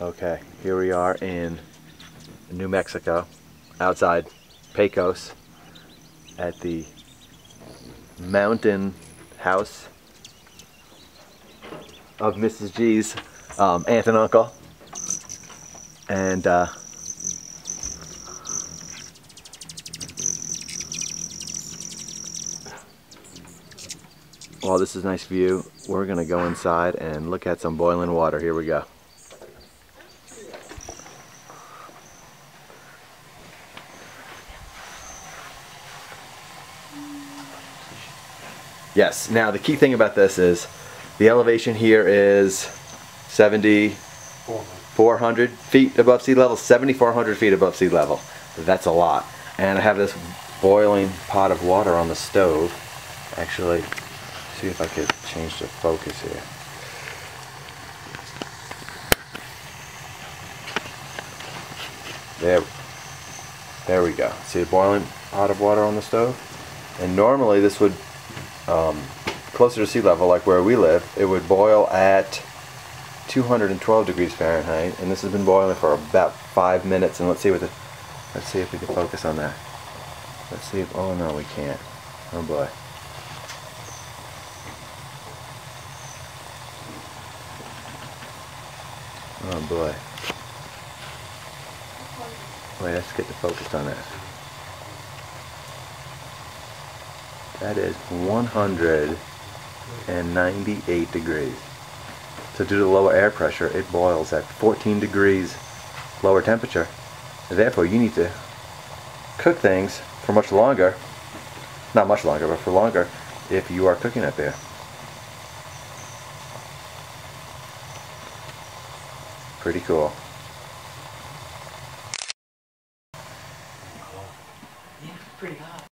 Okay, here we are in New Mexico, outside Pecos, at the mountain house of Mrs. G's um, aunt and uncle. And uh, while this is a nice view, we're gonna go inside and look at some boiling water. Here we go. Yes, now the key thing about this is the elevation here is 70, 400 feet above sea level, 7,400 feet above sea level. That's a lot. And I have this boiling pot of water on the stove. Actually, see if I could change the focus here. There, there we go. See a boiling pot of water on the stove? And normally this would, um, closer to sea level, like where we live, it would boil at 212 degrees Fahrenheit, and this has been boiling for about five minutes. And let's see what the, let's see if we can focus on that. Let's see if, oh no, we can't. Oh boy. Oh boy. Wait, let's get the focus on that. That is 198 degrees. So due to the lower air pressure, it boils at 14 degrees lower temperature. Therefore, you need to cook things for much longer, not much longer, but for longer, if you are cooking up there. Pretty cool. Yeah, pretty hot.